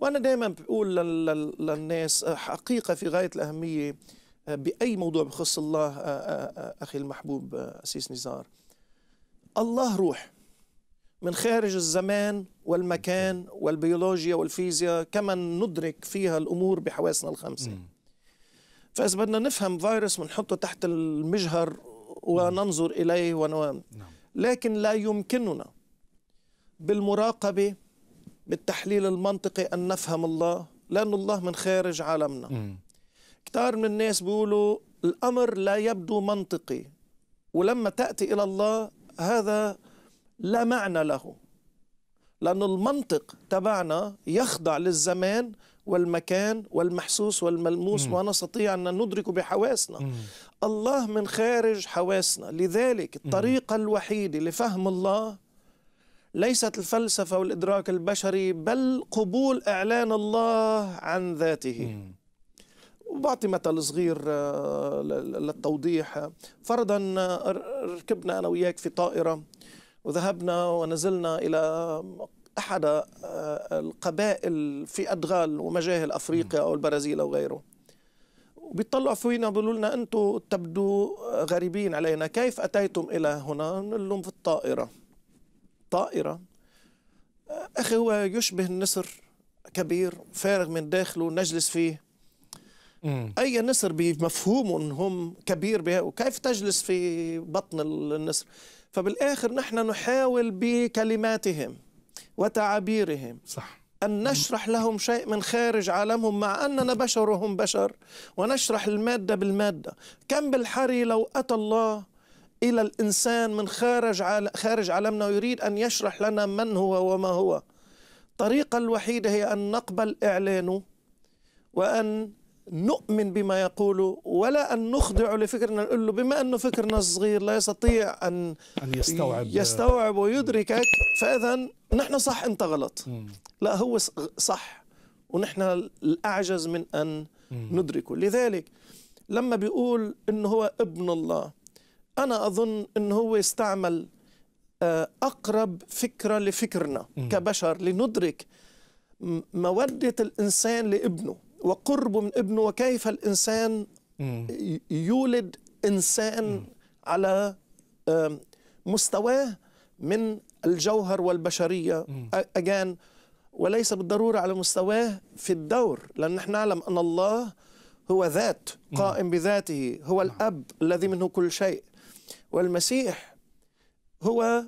وأنا دائما بقول لل- لل- للناس آه، حقيقة في غاية الأهمية آه، بأي موضوع بخص الله آه، أخي المحبوب أسيس نزار. الله روح. من خارج الزمان والمكان والبيولوجيا والفيزياء كما ندرك فيها الأمور بحواسنا الخمسة. مم. فإذا بدنا نفهم فيروس بنحطه تحت المجهر وننظر إليه ونوام نعم. لكن لا يمكننا بالمراقبة بالتحليل المنطقي أن نفهم الله لأن الله من خارج عالمنا مم. كتار من الناس بيقولوا الأمر لا يبدو منطقي ولما تأتي إلى الله هذا لا معنى له لأن المنطق تبعنا يخضع للزمان والمكان والمحسوس والملموس مم. ونستطيع أن ندرك بحواسنا مم. الله من خارج حواسنا لذلك الطريقة الوحيدة لفهم الله ليست الفلسفة والإدراك البشري بل قبول إعلان الله عن ذاته. وبعطي مثل صغير آه، للتوضيح. فرضا آه، ركبنا أنا وياك في طائرة وذهبنا ونزلنا إلى أحد آه، القبائل في أدغال ومجاهل أفريقيا أو البرازيل أو غيره. وبيطلعوا فينا بيقولوا لنا أنتم تبدو غريبين علينا. كيف أتيتم إلى هنا؟ نقول لهم في الطائرة. طائرة. أخي هو يشبه النسر كبير فارغ من داخله نجلس فيه. مم. أي نسر بمفهوم هم كبير بها وكيف تجلس في بطن النسر؟ فبالآخر نحن نحاول بكلماتهم وتعابيرهم صح. أن نشرح لهم شيء من خارج عالمهم مع أننا بشر وهم بشر ونشرح المادة بالمادة. كم بالحري لو أتى الله إلى الإنسان من خارج خارج عالمنا ويريد أن يشرح لنا من هو وما هو الطريقة الوحيدة هي أن نقبل إعلانه وأن نؤمن بما يقوله ولا أن نخضع لفكرنا نقول له بما أنه فكرنا صغير لا يستطيع أن أن يستوعب يستوعب ويدركك فإذا نحن صح أنت غلط. لا هو صح ونحن الأعجز من أن. ندركه لذلك لما بيقول إنه هو ابن الله أنا أظن إنه هو يستعمل آه، أقرب فكرة لفكرنا. كبشر لندرك مودة الإنسان لابنه وقربه من ابنه وكيف الإنسان يولد إنسان على آم، مستواه من الجوهر والبشرية. أجان وليس بالضرورة على مستواه في الدور لأن نحن نعلم أن الله هو ذات قائم بذاته هو الأب الذي منه كل شيء. والمسيح هو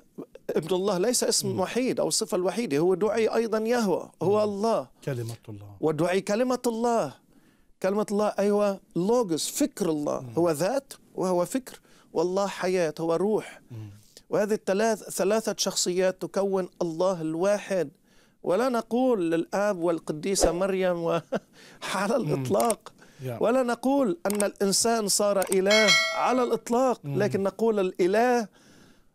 ابن الله ليس اسم وحيد أو الصفة الوحيدة هو دعي أيضا يهوى هو الله. كلمة الله. ودعي كلمة الله. كلمة الله أيوة لوجوس فكر الله. هو ذات وهو فكر. والله حياة هو روح. وهذه الثلاث ثلاثة شخصيات تكون الله الواحد. ولا نقول للآب والقديسة مريم على الإطلاق. ولا نقول أن الإنسان صار إله على الإطلاق لكن نقول الإله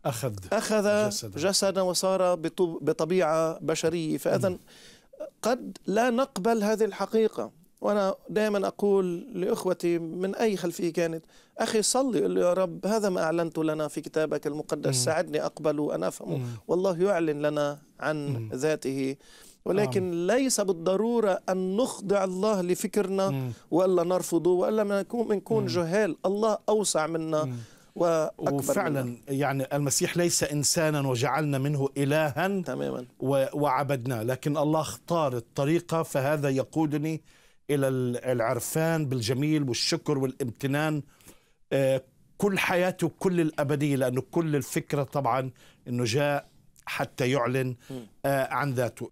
أخذ أخذ جسدا. جسدا وصار بطب- بطبيعة بشرية. فإذا قد لا نقبل هذه الحقيقة. وأنا دائما أقول لإخوتي من أي خلفية كانت أخي صلي قل يا رب هذا ما أعلنت لنا في كتابك المقدس. ساعدني أقبل وأن أفهمه. والله يعلن لنا عن ذاته. ولكن ليس بالضرورة أن نخضع الله لفكرنا وإلا نرفضه وإلا ما نكون جهال. الله أوسع منا وأكبر وفعلا. يعني المسيح ليس إنسانا وجعلنا منه إلها تماما. وعبدناه لكن الله اختار الطريقة فهذا يقودني إلى ال- العرفان بالجميل والشكر والامتنان آه، كل حياته كل الأبدية لأنه كل الفكرة طبعا أنه جاء حتى يعلن آه، عن ذاته.